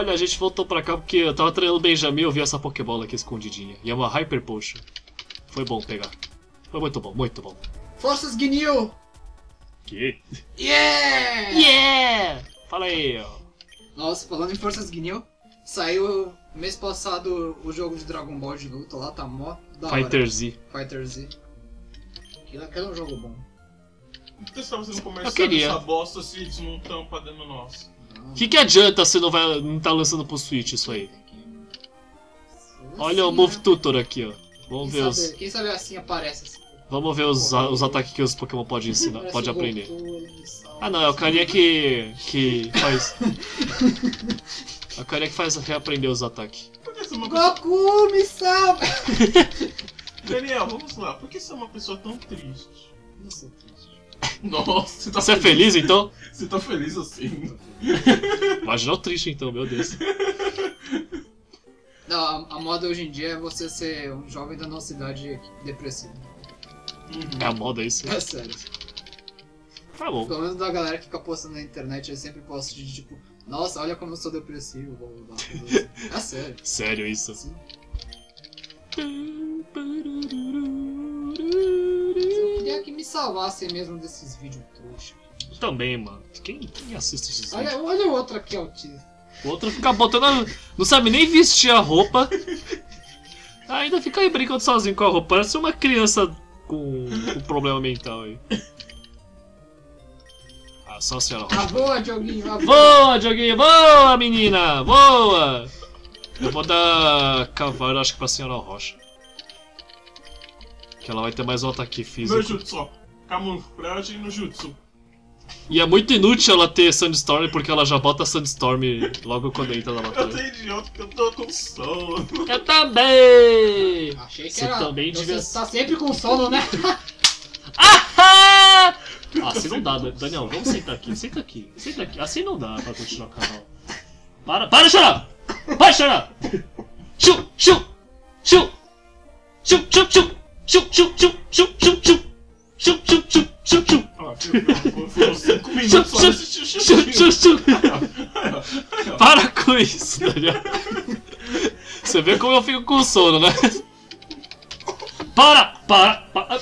Olha, a gente voltou pra cá porque eu tava treinando Benjamin e eu vi essa Pokébola aqui escondidinha. E é uma Hyper Potion. Foi bom pegar. Foi muito bom, muito bom. Forças Guinil! Que? Yeah! Yeah! Fala aí, ó. Nossa, falando em Forças Guinil, saiu mês passado o jogo de Dragon Ball de luta lá, tá mó da hora. Fighter Z. Fighter Z. Aquilo, aquilo é um jogo bom. Por que você tá fazendo comercial queria. dessa bosta se eles não estão dentro nosso? O que, que adianta se não, vai, não tá lançando pro Switch isso aí? Olha o Move? Tutor aqui, ó. Vamos Quem ver sabe, os, quem sabe assim aparece assim. vamos ver os, a- os ataques que os Pokémon podem ensinar, pode aprender. Ah não, é o carinha que. que faz. É o carinha que faz reaprender os ataques. Por que você é uma pessoa... Goku, me salva! Daniel, vamos lá. Por que você é uma pessoa tão triste? Não sou triste. Nossa, você tá Você é feliz então? Você tá feliz assim? Imagina o triste então, meu Deus. Não, a, a moda hoje em dia é você ser um jovem da nossa idade depressivo. É a moda isso. É sério. Tá bom. Pelo menos da galera que fica postando na internet, eles sempre postam de tipo, nossa, olha como eu sou depressivo, blá blá blá. É sério. Sério isso. Assim. Eu queria que me salvassem mesmo desses vídeos trouxa. Também, mano. Quem, quem assiste esses Olha, vídeos? olha o outro aqui, autista. O outro fica botando. a- Não sabe nem vestir a roupa. Ainda fica aí brincando sozinho com a roupa. Parece uma criança com, com problema mental aí. Ah, só a senhora Ah, boa, Dioguinho, ah, boa. Boa, Dioguinho! Boa, menina! Boa! Eu vou dar cavalo, acho que pra senhora Rocha. Que ela vai ter mais um ataque No físico. jutsu, ó. Camuflagem no jutsu. E é muito inútil ela ter Sandstorm, porque ela já bota Sandstorm logo quando entra na Eu batalha. tô idiota que eu tô com sono. Eu também! Achei que Você era. também você devia- tá sempre com sono, né? Ah! Assim não dá, Dan- Daniel, vamos sentar aqui, senta aqui, senta aqui. Assim não dá pra continuar o canal. Para, para de chorar! Para de chorar! Chu, chu, chu, chu, chu, chu, chu, chu, chu, chu, chu, chu, chu, chu, chu, chu, chu. Ah, Foram 5 Chu, minutos só nesse chu, chuchu. chu, chu. Para com isso, Daniel. Você vê como eu fico com sono, né? Para! Para! para.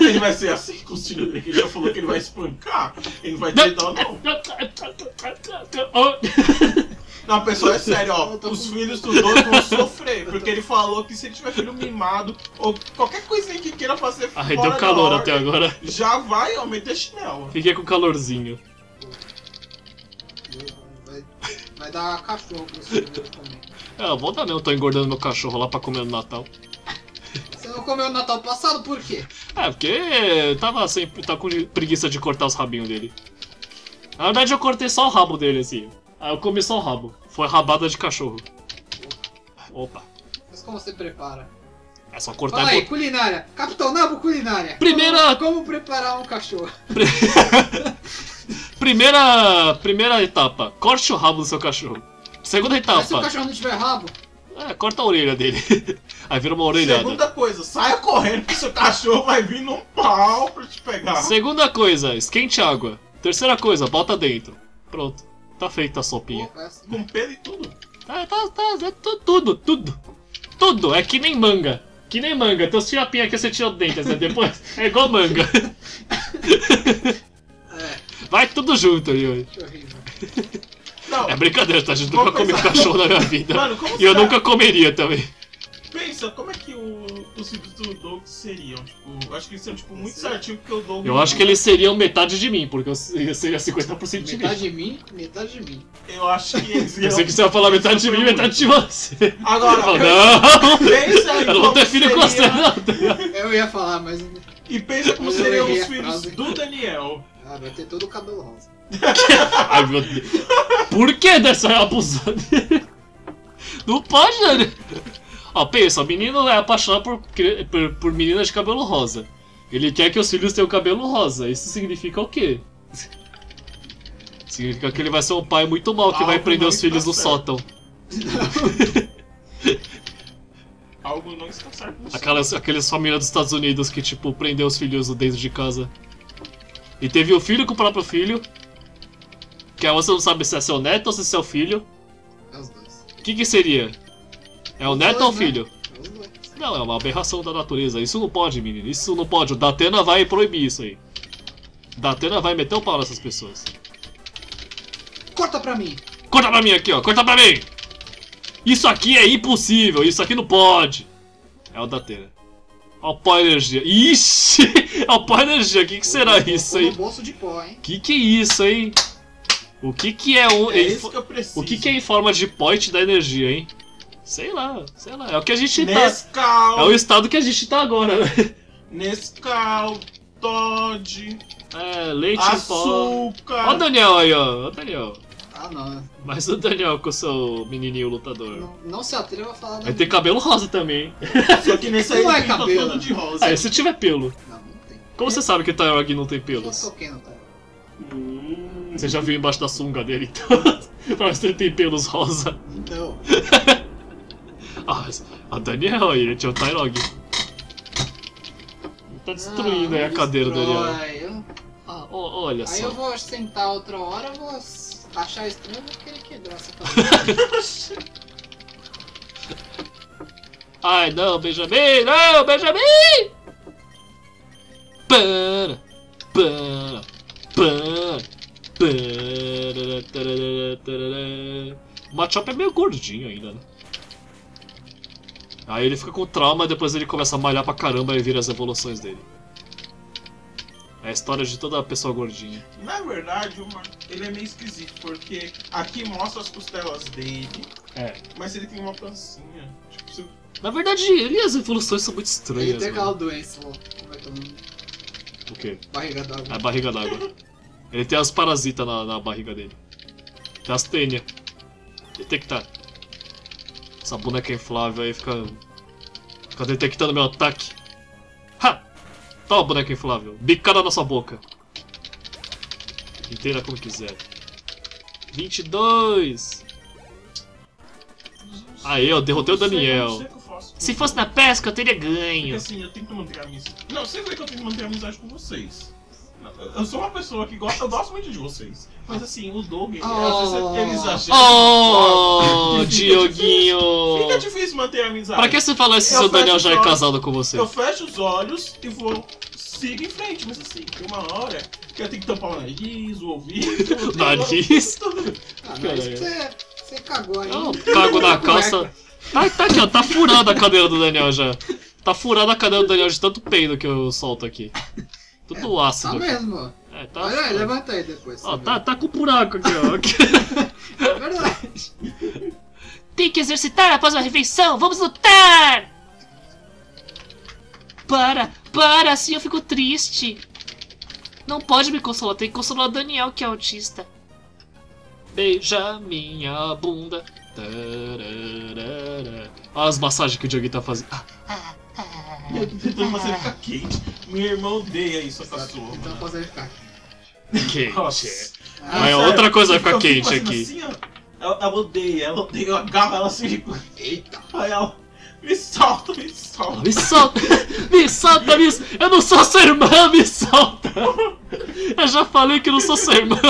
Ele vai ser assim com os filhos dele, que ele já falou que ele vai espancar. Ele vai te dar, não. Não, pessoal, é sério, ó. Os com- filhos do dono vão sofrer. Porque ele falou que se ele tiver filho mimado, ou qualquer coisinha que queira fazer Ai, fora deu da calor ordem, até agora. Já vai, ó, meter chinelo. Fiquei com calorzinho. Vai, vai dar cachorro pro seu também. É, eu vou dar mesmo, tô engordando meu cachorro lá pra comer no Natal. Você não comeu no Natal passado por quê? É, porque tava sempre tá com preguiça de cortar os rabinhos dele. Na verdade eu cortei só o rabo dele, assim. Aí eu comi só o rabo. Foi rabada de cachorro. Opa, Mas como você prepara? é só cortar Fala e aí, botar. culinária. Capitão Nabo Culinária. Primeira- Como, como preparar um cachorro? Primeira, primeira etapa, corte o rabo do seu cachorro. Segunda Mas se o etapa, cachorro não tiver rabo, é, corta a orelha dele. Aí vira uma orelhada. Segunda coisa, saia correndo que seu cachorro vai vir num pau pra te pegar. Segunda coisa, esquente água. Terceira coisa, bota dentro. Pronto, tá feita a sopinha. é. Com pelo e tudo. Tá, tá, tá, é tu- tudo, tudo. Tudo, é que nem manga. Que nem manga. Tem os fiapinhos aqui você tira o dente, né? depois é igual manga. É, Vai tudo junto, Yuri. que horrível. Não, É brincadeira, tá? Vamos nunca pensar. cachorro na minha vida. Mano, como E eu será? nunca comeria também. pensa, como é que o, do Doug seriam? Tipo, eu acho que eles seriam tipo, muito certinho porque o Doug. Eu acho que eles seriam metade de mim, porque eu seria 50% de mim. Metade de mim, metade de mim. Eu acho que eles Eu iam. sei que você vai falar metade de mim e metade de você. Agora, Eu falo, não! pensa em Eu não filho com você, não. Eu ia falar, mas. E pensa como eu seriam os filhos do Daniel. Ah, vai ter todo o cabelo rosa. Ai, meu Deus. Por que dessa abusada? Não pode, né? Ó, pensa, o menino é apaixonado por, por, por meninas de cabelo rosa. Ele quer que os filhos tenham cabelo rosa. Isso significa o quê? Significa que ele vai ser um pai muito mal que vai Algo prender não os filhos no certo. sótão. Algo não está certo no Aquelas, aqueles famílias dos Estados Unidos que, tipo, prendeu os filhos dentro de casa. E teve o filho com o próprio filho. Que aí você não sabe se é seu neto ou se é seu filho. É os dois. O que que seria? É o Os neto dois, ou o filho? Não, é uma aberração da natureza. Isso não pode, menino. Isso não pode. O Datena vai proibir isso aí. Datena vai meter o pau nessas pessoas. Corta pra mim! Corta pra mim aqui, ó. Corta pra mim! Isso aqui é impossível. Isso aqui não pode. É o Datena. Ó, o pó energia. Ixi! O pó energia. O que, que será isso aí? bolso de pó, hein? Que que é isso, hein? O que que é um... É isso que eu preciso. O que que é em forma de pó e te dá energia, hein? Sei lá, sei lá. É o que a gente tá... Nescau, É o estado que a gente tá agora, né? Nescau, Todd, É, leite em pó. Ó o açúcar. Daniel aí, ó. Ó o Daniel. Ah, não. Mas o Daniel com o seu menininho lutador. Não, não se atreva a falar da Aí tem cabelo rosa também, hein? Só que nesse aí Não é pintou cabelo. todo de rosa. Ah, e se tiver pelo? Não, não tem. Como você sabe que o Tyrog não tem Eu pelos? toquei no Tyro. Hum. Você já viu embaixo da sunga dele, então? pra ver se ele tem pelos rosa. Não. Ah, mas a Daniel aí, ele tinha o Tyrog. Tá destruindo aí a não cadeira, Daniel. Eu- Ah, ó, olha Aí eu só. vou sentar outra hora, vou achar estranho, vou querer quebrar essa cadeira. Ai, não, Benjamin! Não, Benjamin! Para, para, para, para, tarará, tarará. O Machop é meio gordinho ainda, né? Aí ele fica com trauma e depois ele começa a malhar pra caramba e vira as evoluções dele. É a história de toda pessoa gordinha. Na verdade, uma- ele é meio esquisito, porque aqui mostra as costelas dele, É. mas ele tem uma pancinha. Tipo, você- Na verdade, ele e as evoluções são muito Ele estranhas. tem aquela mano. doença lá. Como é que é o nome? O quê? Barriga d'água. A barriga d'água. Ele tem as parasitas na, na barriga dele. Tem as tênia. Detectar. Essa boneca inflável aí fica. Fica detectando meu ataque. Ha! Toma, boneca inflável. Bicada na sua boca. Inteira como quiser. 22. Aí, eu derrotei o Daniel. Se fosse na pesca, eu teria Porque ganho. assim, eu tenho que manter amizade. Não, você vê que eu tenho que manter amizade com vocês. Eu sou uma pessoa que gosta. Eu gosto muito de vocês. Mas assim, o Doug, ele- às vezes ele exagera. Oh, difícil- Dioguinho! Fica difícil manter a amizade. Pra que você falou isso se Eu o Daniel fecho já é casado com você? Eu fecho os olhos e vou seguir em frente, mas assim, tem uma hora que eu tenho que tampar o nariz, o ouvido. tenho- Nariz? tudo. Ah, mas Caralho. você, você cagou aí. Eu cago na calça. Tá, tá aqui, ó, tá furada a cadeira do Daniel já. Tá furada a cadeira do Daniel de tanto peido que eu solto aqui. Tudo Tá ácido. mesmo, ó. É, tá. Olha aí, levanta aí depois. Ó, tá, tá com buraco aqui, ó. É verdade. Tem que exercitar após a refeição! Vamos lutar! Para, para, assim eu fico triste. Não pode me consolar, tem que consolar o Daniel que é autista. Beija minha bunda. Olha as massagens que o Diogo tá fazendo. Ah, Eu tô tentando fazer ele ficar quente. Minha irmã odeia isso, essa. Então mano. fazer ele ficar. quente. Nossa. Ah, Mas sério, outra coisa vai ficar quente aqui. Assim, ó. ela, ela odeia, ela odeia. Eu agarro ela assim, fico. Eita. Aí ela. Me solta, me solta. Me solta! Me solta, me... Eu não sou sua irmã, me solta! Eu já falei que não sou sua irmã!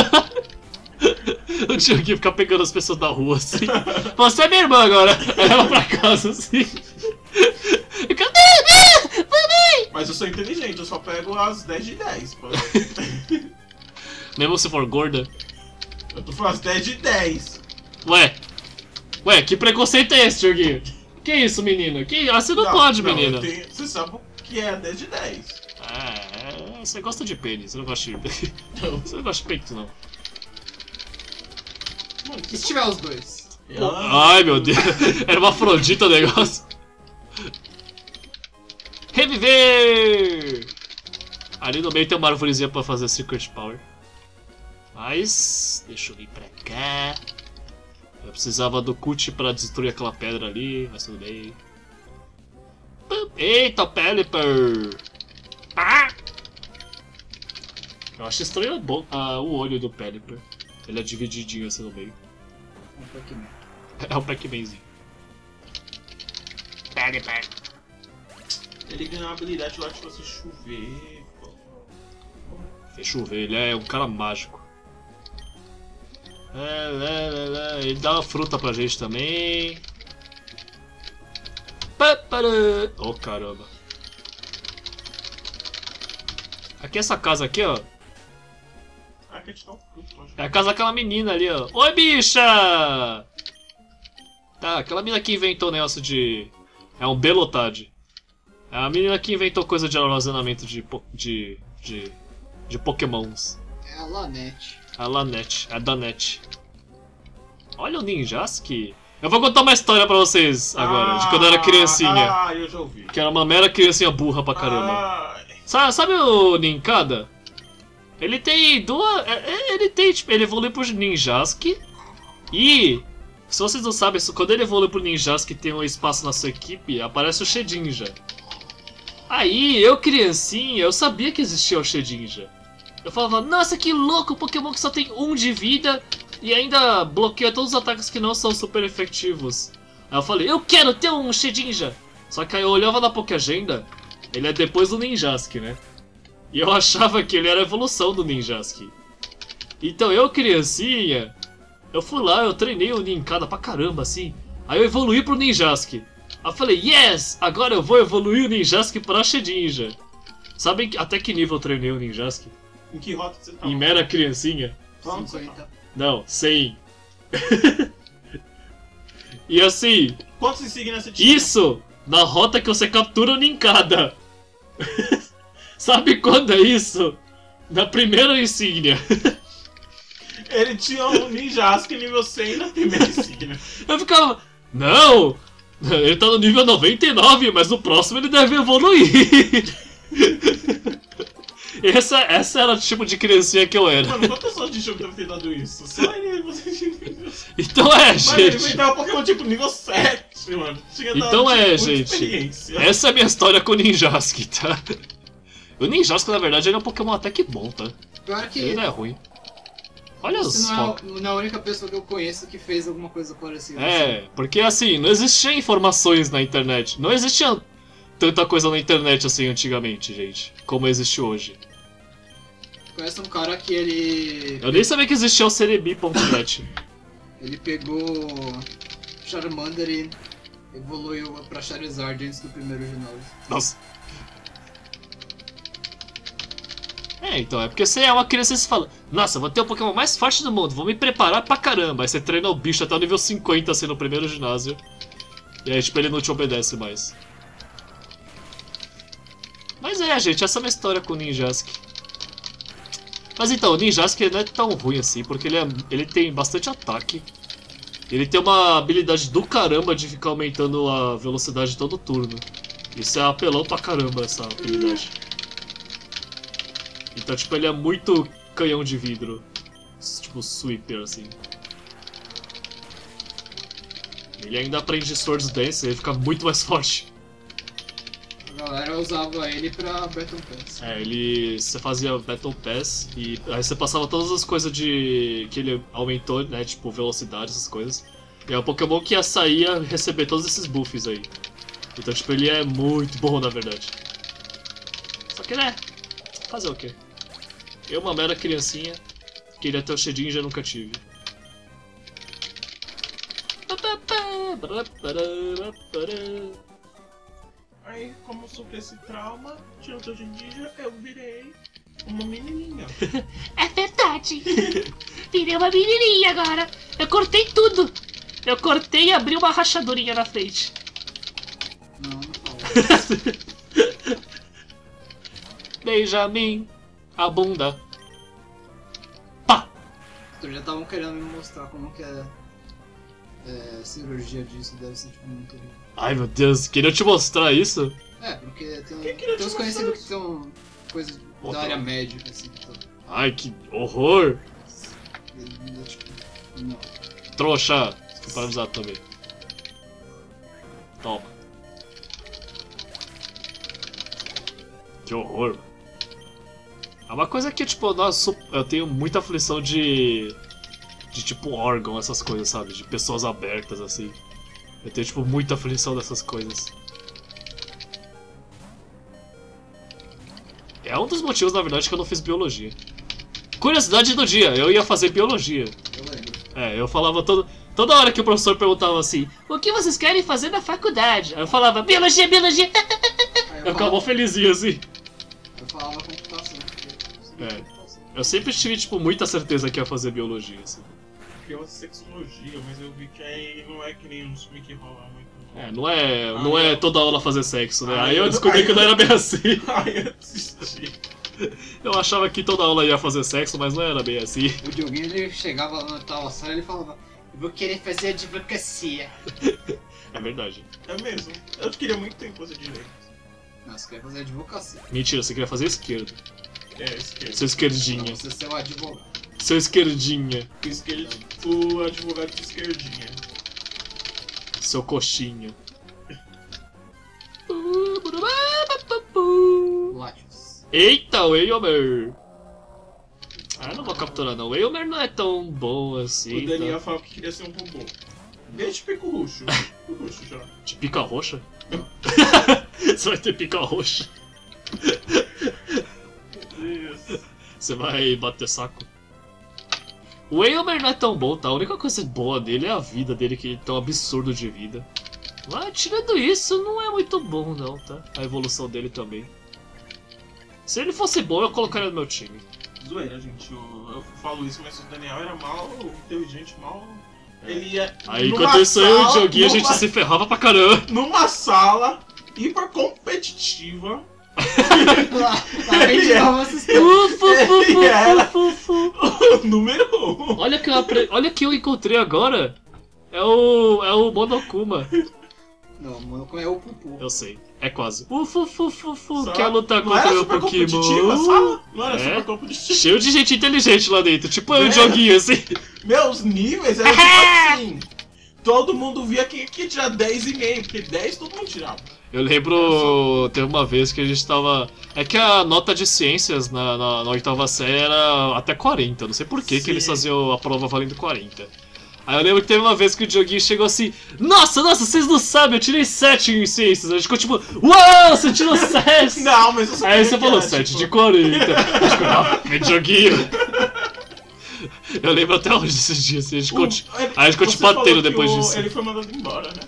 O Diogo fica pegando as pessoas da rua assim. Você é minha irmã agora! Aí ela pra casa assim. Mas eu sou inteligente, eu só pego as 10 de 10. Pô. Mesmo se for gorda. Eu tô falando as 10 de 10. Ué! Ué, que preconceito é esse, Dioguinho? Que isso, menina? Que... Ah, você não, pode, não, menina. tenho- Você sabe o que é 10 de 10. Ah, você gosta de pênis, você não gosta de. Não. Você não gosta de peito, não. Mano, E se tiver os dois? Ai meu Deus, era uma afrodita o negócio. Reviver! Ali no meio tem uma árvorezinha pra fazer Secret Power. Mas. Deixa eu vir pra cá. Eu precisava do Cut pra destruir aquela pedra ali, mas tudo bem. Eita, Pelipper! Ah! Eu acho estranho ah, o olho do Pelipper. Ele é divididinho assim no meio. Um pouquinho. É o Pac-Manzinho. Pelipper. Ele ganhou uma habilidade lá de você chover. Fez chover, ele é um cara mágico. É, é, é, é. Ele dá uma fruta pra gente também. Oh caramba. Aqui essa casa aqui, ó. Aqui a gente dá fruto, eu acho. É a casa daquela menina ali, ó. Oi, bicha! Tá, aquela menina que inventou o negócio de. É um Belotade. É a menina que inventou coisa de armazenamento de. de. de. de pokémons. É a Lanete. A Lanete, a Danete. Olha o Ninjaski. Eu vou contar uma história pra vocês agora, de quando eu era criancinha. Ah, eu já ouvi. Que era uma mera criancinha burra pra caramba. Ah, Sabe, sabe o Ninkada? Ele tem duas. é- é- Ele tem, tipo, ele evolui pro Ninjaski. E. Se vocês não sabem, quando ele evolui pro Ninjaski e tem um espaço na sua equipe, aparece o Shedinja. Aí, eu criancinha, eu sabia que existia o Shedinja. Eu falava, nossa, que louco, Pokémon que só tem um de vida e ainda bloqueia todos os ataques que não são super efetivos. Aí eu falei, eu quero ter um Shedinja! Só que aí eu olhava na Pokéagenda, ele é depois do Ninjaski, né? E eu achava que ele era a evolução do Ninjaski. Então eu, criancinha, eu fui lá, eu treinei o Ninkada pra caramba, assim. Aí eu evoluí pro Ninjaski. Eu falei, yes! Agora eu vou evoluir o Ninjaski pra Shedinja. Sabem até que nível eu treinei o Ninjaski? em que rota você tá? Em mera criancinha? Vamos, 50. Não, 100. e assim, Quantos insígnias você tinha? isso na rota que você captura o Ninkada. Sabe quando é isso? Na primeira insígnia. Ele tinha um Ninjask nível 100 na primeira insígnia. Eu ficava, não! Ele tá no nível 99, mas no próximo ele deve evoluir. essa, essa era o tipo de criancinha que eu era. Mano, quantas pessoas de jogo devem ter dado isso? Só ele você tinha nível 100. Então é, Mano, ele gente. inventava Pokémon tipo nível 7, mano. Tinha dado, Então é, muita gente. experiência. Essa é a minha história com o Ninjask, tá? O Ninjask, na verdade, ele é um Pokémon até que bom, tá? Pior que Ele não é ruim. Olha você não é, não é a única pessoa que eu conheço que fez alguma coisa parecida. É, porque assim, não existia informações na internet. Não existia tanta coisa na internet assim antigamente, gente, como existe hoje. assim. Conhece um cara que ele. Eu nem sabia que existia o Cerebi.net. Ele pegou Charmander e evoluiu pra Charizard antes do primeiro ginásio. Nossa. É, então, é porque você é uma criança e você fala, nossa, vou ter o Pokémon mais forte do mundo, vou me preparar pra caramba. Aí você treina o bicho até o nível 50, assim, no primeiro ginásio. E aí, tipo, ele não te obedece mais. Mas é, gente, essa é a minha história com o Ninjask. Mas então, o Ninjask não é tão ruim assim, porque ele, é, ele tem bastante ataque. Ele tem uma habilidade do caramba de ficar aumentando a velocidade todo turno. Isso é apelão pra caramba, essa habilidade. Então, tipo, ele é muito canhão de vidro. Tipo, sweeper, assim. Ele ainda aprende Swords Dance, ele fica muito mais forte. A galera usava ele pra Battle Pass. É, ele. Você fazia Battle Pass e aí você passava todas as coisas de. que ele aumentou, né? Tipo, velocidade, essas coisas. E é o Pokémon que ia sair ia receber todos esses buffs aí. Então, tipo, ele é muito bom, na verdade. Só que, né? Fazer o quê? Eu, uma mera criancinha, queria ter o Shedinho e já nunca tive. Aí, como eu sofri esse trauma, hoje em dia, eu virei uma menininha. É verdade. Virei uma menininha agora. Eu cortei tudo. Eu cortei e abri uma rachadurinha na frente. Não, não fala. Benjamin, a bunda. Pá! Tu já estavam querendo me mostrar como que é, é cirurgia disso, deve ser tipo muito horrível. Ai meu Deus, queria te mostrar isso? É, porque tem, Quem tem uns conhecidos que são coisas da área médica, assim. Então, Ai que horror! eu, tipo, não. Trouxa! Desculpa avisar também. Toma. Que horror. mano. É uma coisa que, tipo, nossa, eu tenho muita aflição de. de tipo órgão, essas coisas, sabe? De pessoas abertas, assim. Eu tenho, tipo, muita aflição dessas coisas. É um dos motivos, na verdade, que eu não fiz biologia. Curiosidade do dia, eu ia fazer biologia. Eu lembro. É, eu falava todo, toda hora que o professor perguntava assim, O que vocês querem fazer na faculdade? Aí eu falava, biologia, biologia. Eu eu, ficava felizinho assim. É. Eu sempre tive, tipo, muita certeza que ia fazer biologia, assim. Eu sexologia, mas eu vi que aí não é que nem uns filmes que rola muito. É, não é, não Ah, é eu- toda aula fazer sexo, né? Aí eu descobri aí que não era bem assim. Aí eu assisti. Eu achava que toda aula ia fazer sexo, mas não era bem assim. O Dioguinho ele chegava lá na oitava série e ele falava: Eu vou querer fazer advocacia. É verdade. É mesmo. Eu queria muito tempo fazer direito. Não, você quer fazer advocacia. Mentira, você queria fazer esquerda. É, esquerda. Seu esquerdinha. Pra você ser o advogado. Seu esquerdinha. O, o advogado de esquerdinha. Seu coxinha. Latios. Eita, o Eiomer! Ah, eu não vou capturar não. O Eiomer não é tão bom assim. o Daniel tá? falou que queria ser um robô. Deixa pico roxo. Pico roxo já. De pica roxa? Você vai ter pica roxa. Você vai bater saco. O Eiomer não é tão bom, tá? A única coisa boa dele é a vida dele, que ele tem um absurdo de vida. Mas tirando isso, não é muito bom não, tá? A evolução dele também. Se ele fosse bom, eu colocaria no meu time. Zoeira, gente. Eu, eu falo isso, mas o Daniel era mal, inteligente, mal. Ele ia. Aí numa enquanto isso eu e o sala, Dioguinho a gente numa- se ferrava pra caramba. Numa sala, hiper competitiva. Lá, lá a gente tava assistindo. Ufu, fu, fu, Ele era. fu, fu. número um. Olha que eu apre... Olha que eu encontrei agora. É o. É o Monokuma. Não, mano, é o Pupu. Eu sei. É quase. Ufu, fu, fu, fu. Só- Quer lutar Não contra o Pokémon? Não era É. super. Cheio de gente inteligente lá dentro. Tipo eu e o É. Dioguinho, assim. Meus níveis eram tipo assim. Todo mundo via que ia tirar 10,5, porque 10 todo mundo tirava. Eu lembro. Teve uma vez que a gente tava. É que a nota de ciências na, na, na oitava série era até 40. Não sei por que, que eles faziam a prova valendo 40. Aí eu lembro que teve uma vez que o Dioguinho chegou assim: Nossa, nossa, vocês não sabem, eu tirei 7 em ciências. A gente ficou tipo: Uau, você tirou 7! Não, mas eu sabia Aí você que falou era, 7 tipo, de 40. A gente ficou: "Ah, meu Dioguinho. Eu lembro até hoje desses dias. assim, A gente o- conti- ele- Aí a batendo depois o- disso. Ele foi mandado embora, né?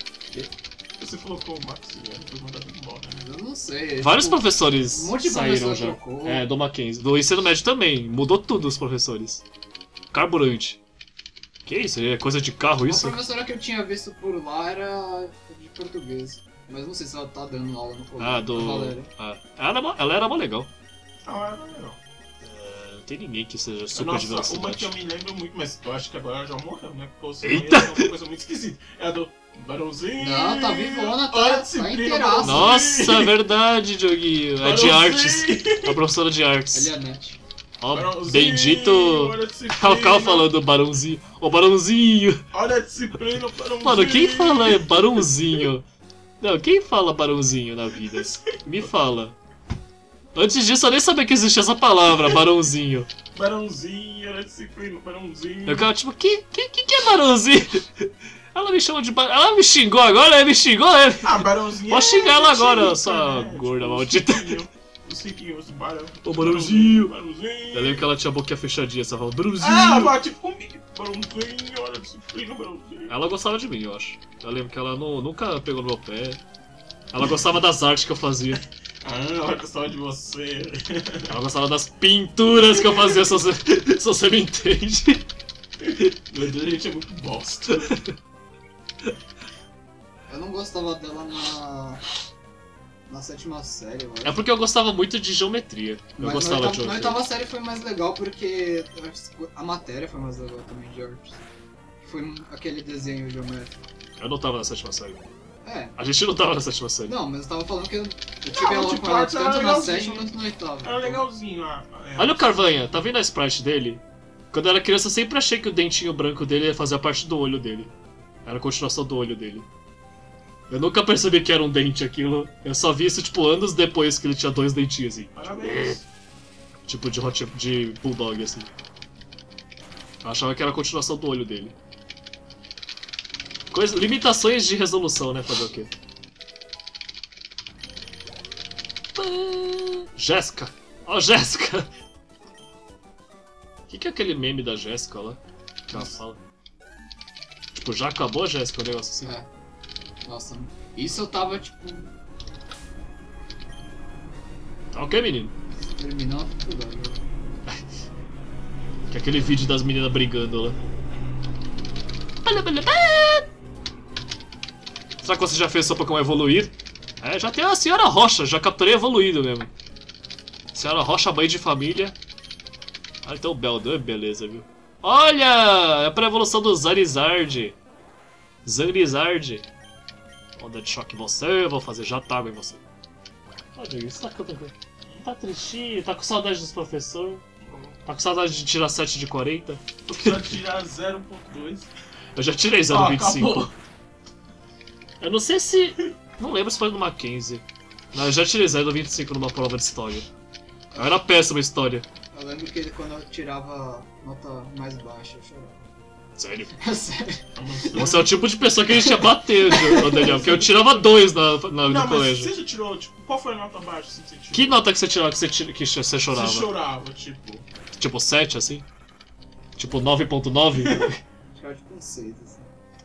Você falou que o Max ele foi mandado embora, né? Eu não sei. Vários tipo, professores um monte de saíram professor já. trocou. É, do Mackenzie. Do ensino médio também. Mudou tudo os professores. Carburante. Que isso? É coisa de carro Uma isso? professora que eu tinha visto por lá era de português. Mas não sei se ela tá dando aula no colégio. Ah, A do. Valéria. Ah, ela, era mó- ela era mó legal. Não, era legal. É, Não tem ninguém que seja super de Nossa, uma velocidade. que eu me lembro muito, mas eu acho que agora já morreu, né? Porque você Eita! é uma coisa muito esquisita. É a do Barãozinho. Não, tá vivona, tá- tá. Barãozinho. Nossa, é verdade, Dioguinho. É de artes. A professora de artes. Elianete. Ó, Barãozinho, bendito. Olha a disciplina. Olha o Cal falando Barãozinho. Ô, Barãozinho. Olha a disciplina, Barãozinho. Mano, quem fala é Barãozinho? Não, quem fala Barãozinho na vida? Me fala. Antes disso, eu nem sabia que existia essa palavra, Barãozinho. Barãozinho, olha a disciplina, Barãozinho. Eu ficava tipo, que, que, que é Barãozinho? Ela me chamou de Barão. Ela me xingou agora, ela me xingou, é? Ah, Barãozinho. Pode xingar ela é agora, chique, sua né? gorda Tipo, maldita. Barão. Ô, Barãozinho. Barãozinho. Eu lembro que ela tinha a boquinha fechadinha, você falava, Barãozinho. Ah, bate comigo. Barãozinho, olha disciplina, Barãozinho. Ela gostava de mim, eu acho. Eu lembro que ela nu- nunca pegou no meu pé. Ela gostava das artes que eu fazia. Ah, ela gostava de você. Ela gostava das pinturas que eu fazia, se você, se você me entende. Meu Deus, a gente é muito bosta. Eu não gostava dela na. na sétima série, eu acho. É porque eu gostava muito de geometria. Eu Mas gostava na de oitava, na oitava série foi mais legal porque a matéria foi mais legal também de. Foi aquele desenho geométrico. Eu não tava na sétima série. É, A gente não tava na sétima série. não, mas eu tava falando que eu, eu tive aula tipo, com ela tanto na sétima quanto na oitava. Era legalzinho, ah. é. Olha o Carvanha, tá vendo a sprite dele? Quando eu era criança, eu sempre achei que o dentinho branco dele ia fazer a parte do olho dele. Era a continuação do olho dele. Eu nunca percebi que era um dente aquilo. Eu só vi isso, tipo, anos depois que ele tinha dois dentinhos, assim. Parabéns. Tipo, de, hot, de bulldog, assim. Eu achava que era a continuação do olho dele. Coisa, limitações de resolução, né? Fazer o quê? Jéssica! Ó, Jéssica! O que, que é aquele meme da Jéssica lá? Que ela fala? Tipo, já acabou, Jéssica, o negócio assim? É. Nossa, isso eu tava, tipo, Tá ok, menino? né? Que é aquele vídeo das meninas brigando lá. Será que você já fez seu Pokémon evoluir? É, já tem a Senhora Rocha, já capturei evoluído mesmo. Senhora Rocha, mãe de família. Ah, então o Beldon, beleza, viu? Olha! É pra evolução do Zarizard. Zarizard. Onda de choque em você, vou fazer jatágua em você. Olha isso, tá, tá tristinho, tá com saudade dos professores. Tá com saudade de tirar 7 de 40? Só tirar 0.2. Eu já tirei Ah, 0,25. acabou. Eu não sei se. Não lembro se foi no Mackenzie. Não, eu já tirei 0,25 numa prova de história. Eu era péssima em história. Eu lembro que ele, quando eu tirava nota mais baixa, eu chorava. Sério. É sério. Você é o tipo de pessoa que a gente ia bater, Daniel, porque eu tirava 2 na, na, Não, no mas colégio. você já tirou, tipo, qual foi a nota baixa assim, que você tirou? Que nota que você tirava que você, tira- que você chorava? Você chorava, tipo. Tipo 7, assim? Tipo 9.9? Tirava tipo um 6, assim.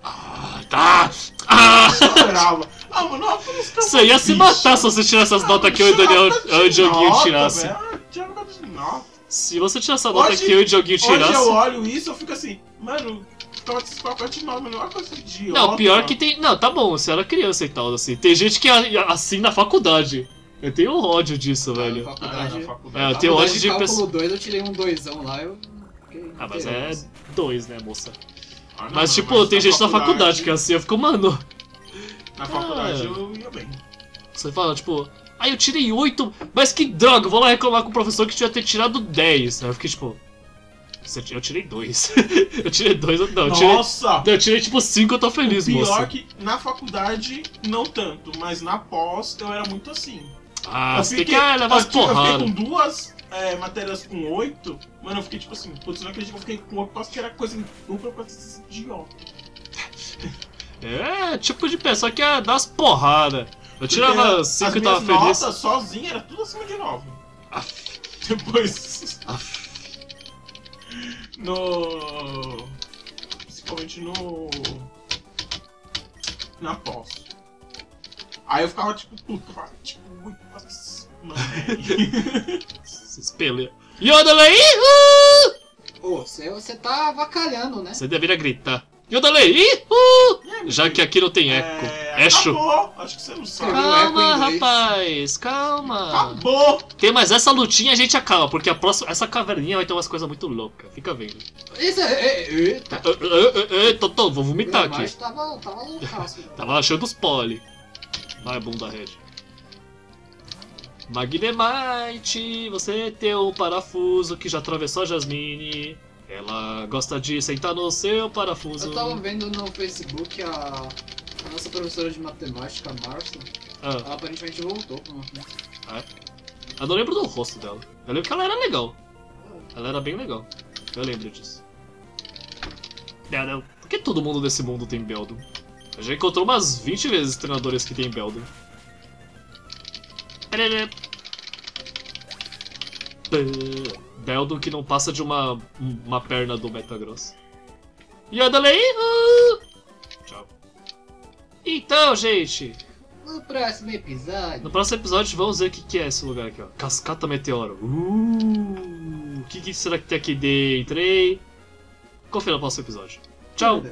Ah, tá! Ah! Chorava. Ah, mano, não, Você ia se matar se você tirasse essas notas que eu e o Daniel, e o Dioguinho tirasse. Tirava nota de nota. Se você tirasse a nota que eu e o Dioguinho Hoje eu tirasse. olho isso eu fico assim, mano, tava esses pacotes de nome, não é coisa idiota. Não, pior que tem. Não, tá bom, você era criança e tal, assim. Tem gente que é assim na faculdade. Eu tenho ódio disso, Na velho. Ah, faculdade, na É, faculdade. eu tenho ódio de cálculo pessoa- 2 eu tirei um doisão lá, eu Ah, mas é dois, né, moça? Ah, não, Mas, não, tipo, mas tem gente na faculdade que é assim, eu fico, mano. Na faculdade Ah. eu ia bem. Você fala, tipo, ah, eu tirei oito, mas que droga, vou lá reclamar com o professor que tinha ter tirado 10. Aí eu fiquei, tipo. "Você- Eu tirei dois. eu tirei dois, não, eu tirei. Nossa! Eu tirei tipo 5, eu tô feliz, Pior moça. que na faculdade, não tanto, mas na pós eu era muito assim. Ah, eu levar as eu fiquei- eu fiquei com duas é, matérias com oito, mano, eu fiquei tipo assim, putz, não acredito que eu fiquei com oito, quase que era coisa dupla pra ser idiota. É, tipo de pessoa que ia dar as porradas. Eu tirava Porque 5 as e tava feliz. notas sozinha era tudo acima de nove. Depois. Aff. No. Principalmente no. Na pós. Aí eu ficava tipo, puta, mas, tipo, muito. mas- Mano, Se espelha. Yodelei! Uh! Ô, você, você tá avacalhando, né? Você deveria gritar. Yodelei! Uh! Já que aqui não tem eco. é, Echo. acabou. Acho que você não sabe. Calma, rapaz, calma. Acabou! Tem mais essa lutinha a gente acaba, porque a próxima, essa caverninha vai ter umas coisas muito loucas. Fica vendo. Isso é. é- Eita! Ei, ei, ei, Totô, vou vomitar aqui. tava, tava loucaço. Tava achando os poli. Vai, bunda red. Magnemite, você tem um parafuso que já atravessou a Jasmine. Ela gosta de sentar no seu parafuso. Eu tava vendo no Facebook a, a nossa professora de matemática, a Márcia, Ah, ela aparentemente voltou pra uma eu não lembro do rosto dela. Eu lembro que ela era legal. Ela era bem legal. Eu lembro disso. Não, não. Por que todo mundo desse mundo tem Beldum? Eu já encontrou umas 20 vezes treinadores que tem Beldum. Beldum que não passa de uma, uma perna do Metagross. Yodalei! Uh! Tchau. Então, gente, No próximo episódio. no próximo episódio vamos ver o que, que é esse lugar aqui, ó. Cascata Meteoro. Uh! O que, que será que tem aqui dentro, hein? Confira no próximo episódio. Tchau!